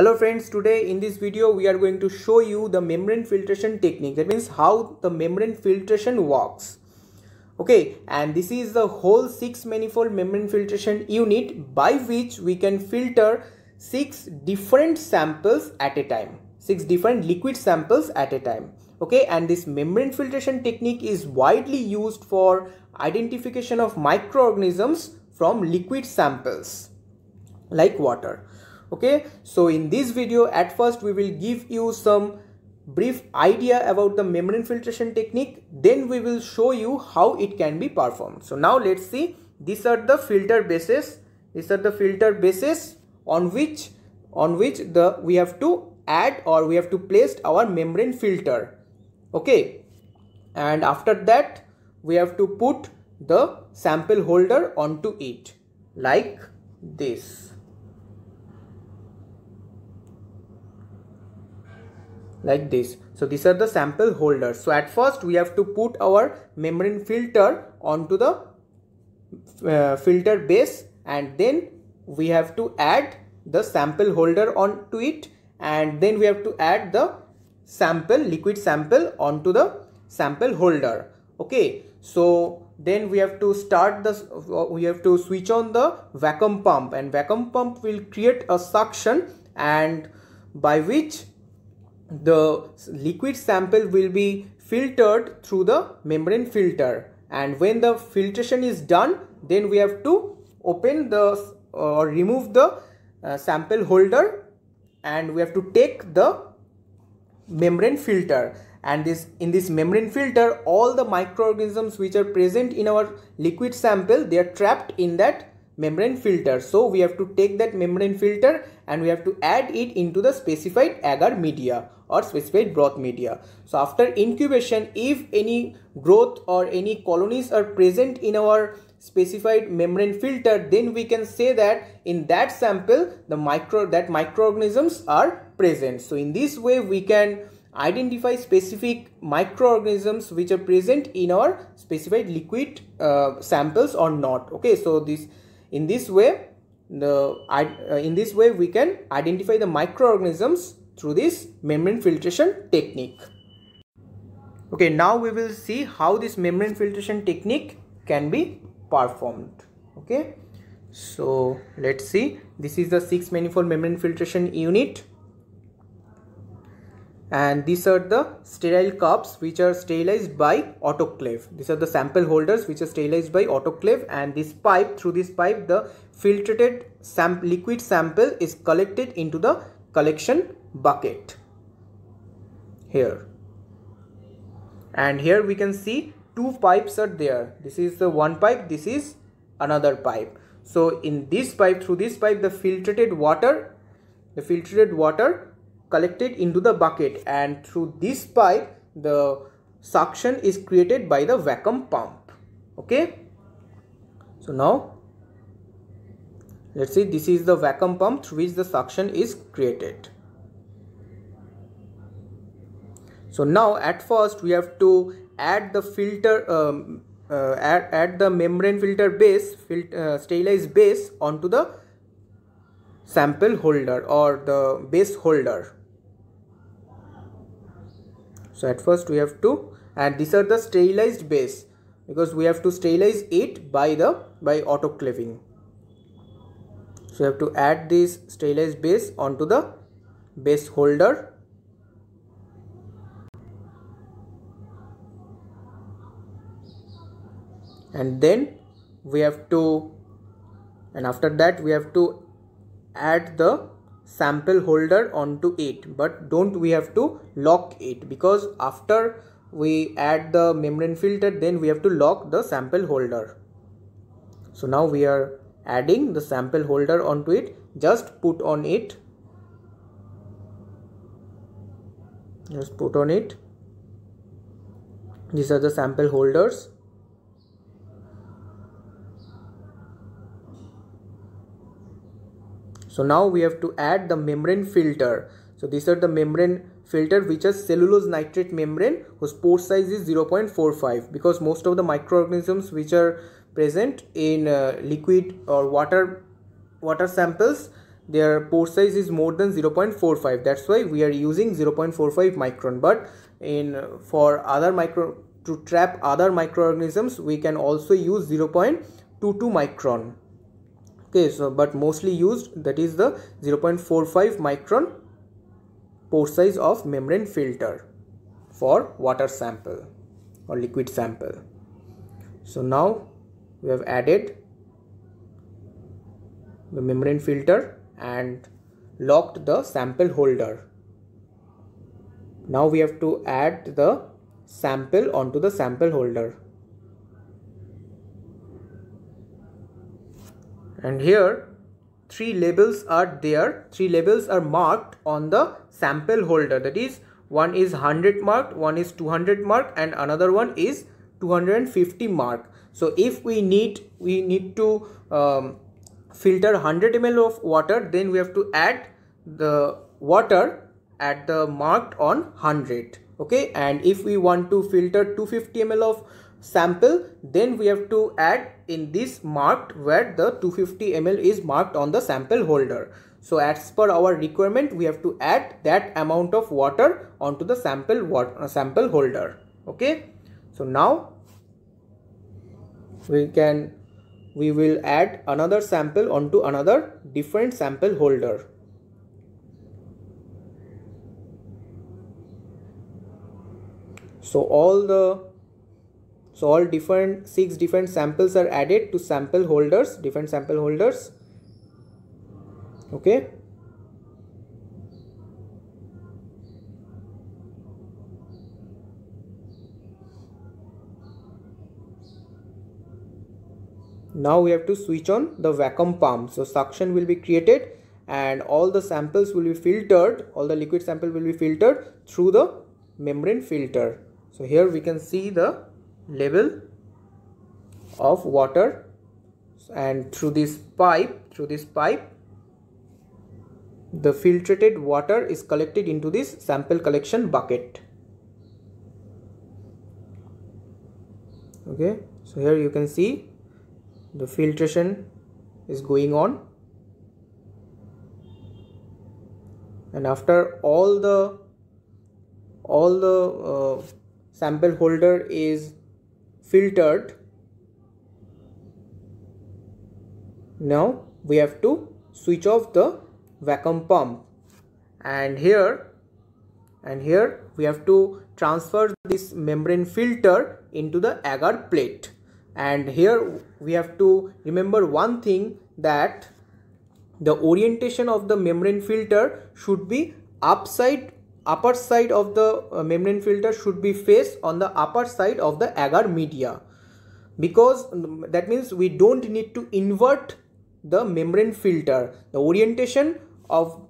Hello friends, today in this video we are going to show you the membrane filtration technique. That means how the membrane filtration works. Okay, and this is the whole 6 manifold membrane filtration unit by which we can filter 6 different samples at a time. 6 different liquid samples at a time. Okay, and this membrane filtration technique is widely used for identification of microorganisms from liquid samples like water okay? So in this video at first we will give you some brief idea about the membrane filtration technique. Then we will show you how it can be performed. So now let's see. These are the filter bases. These are the filter bases on which on which the we have to add or we have to place our membrane filter. Okay? And after that we have to put the sample holder onto it. Like this like this. So these are the sample holders. So at first we have to put our membrane filter onto the uh, filter base and then we have to add the sample holder onto it and then we have to add the sample liquid sample onto the sample holder. Okay. So then we have to start the we have to switch on the vacuum pump and vacuum pump will create a suction and by which the liquid sample will be filtered through the membrane filter. And when the filtration is done then we have to open the or uh, remove the uh, sample holder. And we have to take the membrane filter. And this in this membrane filter all the microorganisms which are present in our liquid sample they are trapped in that membrane filter. So we have to take that membrane filter and we have to add it into the specified agar media or specified broth media. So after incubation if any growth or any colonies are present in our specified membrane filter then we can say that in that sample the micro that microorganisms are present. So in this way we can identify specific microorganisms which are present in our specified liquid uh, samples or not. Okay so this in this way the uh, in this way we can identify the microorganisms through this membrane filtration technique. Okay now we will see how this membrane filtration technique can be performed. Okay so let's see. This is the six manifold membrane filtration unit and these are the sterile cups which are sterilized by autoclave. These are the sample holders which are sterilized by autoclave. And this pipe through this pipe the filtered sam liquid sample is collected into the collection bucket. Here. And here we can see two pipes are there. This is the one pipe this is another pipe. So in this pipe through this pipe the filtered water the filtered water collected into the bucket and through this pipe the suction is created by the vacuum pump. Okay? So now let's see this is the vacuum pump through which the suction is created. So now at first we have to add the filter um, uh, add, add the membrane filter base filter, uh, sterilized base onto the sample holder or the base holder so at first we have to and these are the sterilized base because we have to sterilize it by the by autoclaving. So we have to add this sterilized base onto the base holder. And then we have to and after that we have to add the sample holder onto it but don't we have to lock it? Because after we add the membrane filter then we have to lock the sample holder. So now we are adding the sample holder onto it. Just put on it. Just put on it. These are the sample holders so now we have to add the membrane filter. So these are the membrane filter which is cellulose nitrate membrane whose pore size is 0.45 because most of the microorganisms which are present in uh, liquid or water water samples their pore size is more than 0.45 that's why we are using 0.45 micron. But in for other micro to trap other microorganisms we can also use 0.22 micron okay so but mostly used that is the 0.45 micron pore size of membrane filter for water sample or liquid sample. So now we have added the membrane filter and locked the sample holder. Now we have to add the sample onto the sample holder and here three labels are there. Three labels are marked on the sample holder. That is one is 100 marked one is 200 marked and another one is 250 mark. So if we need we need to um, filter 100 ml of water then we have to add the water at the marked on 100 okay? And if we want to filter 250 ml of sample then we have to add in this marked where the 250 ml is marked on the sample holder. So as per our requirement we have to add that amount of water onto the sample water, uh, sample holder. Okay? So now we can we will add another sample onto another different sample holder. So all the so all different six different samples are added to sample holders different sample holders. Okay. Now we have to switch on the vacuum pump. So suction will be created and all the samples will be filtered all the liquid sample will be filtered through the membrane filter. So here we can see the level of water and through this pipe through this pipe the filtrated water is collected into this sample collection bucket. Okay so here you can see the filtration is going on. And after all the all the uh, sample holder is filtered. Now we have to switch off the vacuum pump. And here and here we have to transfer this membrane filter into the agar plate. And here we have to remember one thing that the orientation of the membrane filter should be upside upper side of the uh, membrane filter should be faced on the upper side of the agar media. Because um, that means we don't need to invert the membrane filter. The orientation of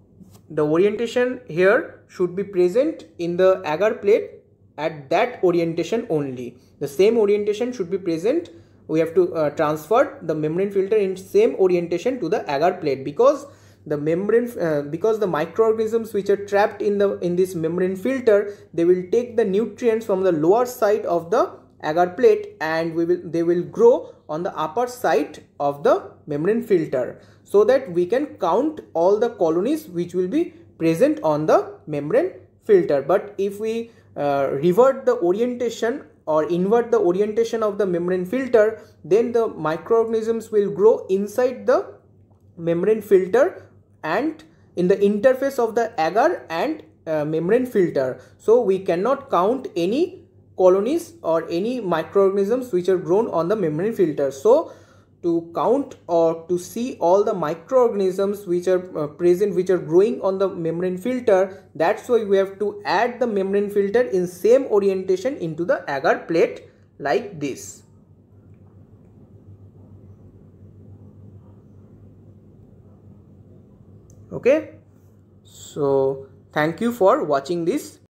the orientation here should be present in the agar plate at that orientation only. The same orientation should be present. We have to uh, transfer the membrane filter in same orientation to the agar plate because the membrane uh, because the microorganisms which are trapped in the in this membrane filter they will take the nutrients from the lower side of the agar plate and we will they will grow on the upper side of the membrane filter so that we can count all the colonies which will be present on the membrane filter. But if we uh, revert the orientation or invert the orientation of the membrane filter then the microorganisms will grow inside the membrane filter and in the interface of the agar and uh, membrane filter. So we cannot count any colonies or any microorganisms which are grown on the membrane filter. So to count or to see all the microorganisms which are uh, present which are growing on the membrane filter that's why we have to add the membrane filter in same orientation into the agar plate like this okay? So thank you for watching this